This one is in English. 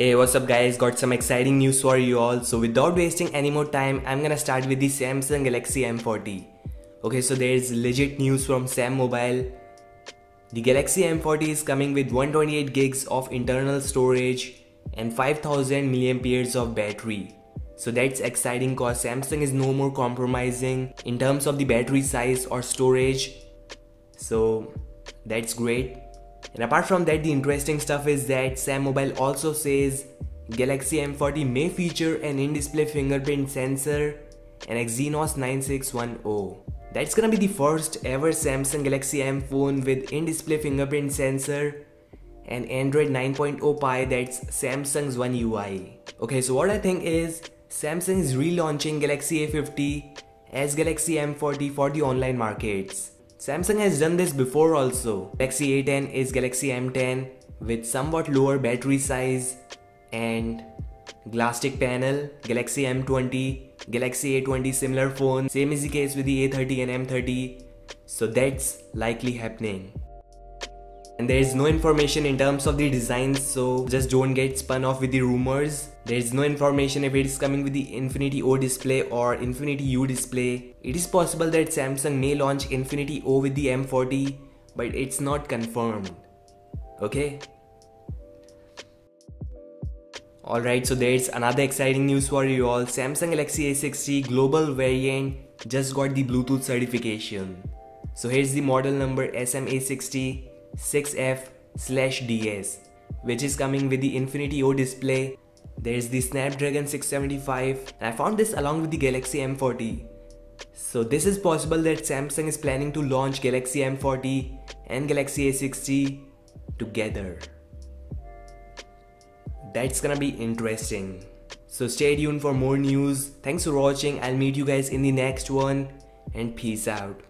Hey what's up guys? Got some exciting news for you all. So without wasting any more time I'm gonna start with the Samsung Galaxy M40. Okay so there's legit news from SamMobile. The Galaxy M40 is coming with 128 gigs of internal storage and 5000 milliamperes of battery. So that's exciting cause Samsung is no more compromising in terms of the battery size or storage. So that's great and apart from that, the interesting stuff is that SamMobile also says Galaxy M40 may feature an in-display fingerprint sensor and Exynos 9610. That's gonna be the first ever Samsung Galaxy M phone with in-display fingerprint sensor and Android 9.0 Pie that's Samsung's One UI. Okay, so what I think is Samsung is relaunching Galaxy A50 as Galaxy M40 for the online markets. Samsung has done this before also. Galaxy A10 is Galaxy M10 with somewhat lower battery size and glasstic panel, Galaxy M20, Galaxy A20 similar phone, same is the case with the A30 and M30, so that's likely happening and there is no information in terms of the designs so just don't get spun off with the rumors. There is no information if it is coming with the Infinity O display or Infinity U display. It is possible that Samsung may launch Infinity O with the M40 but it's not confirmed. Okay? Alright, so there's another exciting news for you all. Samsung Galaxy A60 global variant just got the Bluetooth certification. So here's the model number SMA60 6F slash DS which is coming with the Infinity O display. There's the Snapdragon 675 and I found this along with the Galaxy M40. So this is possible that Samsung is planning to launch Galaxy M40 and Galaxy A60 together. That's gonna be interesting. So stay tuned for more news. Thanks for watching. I'll meet you guys in the next one and peace out.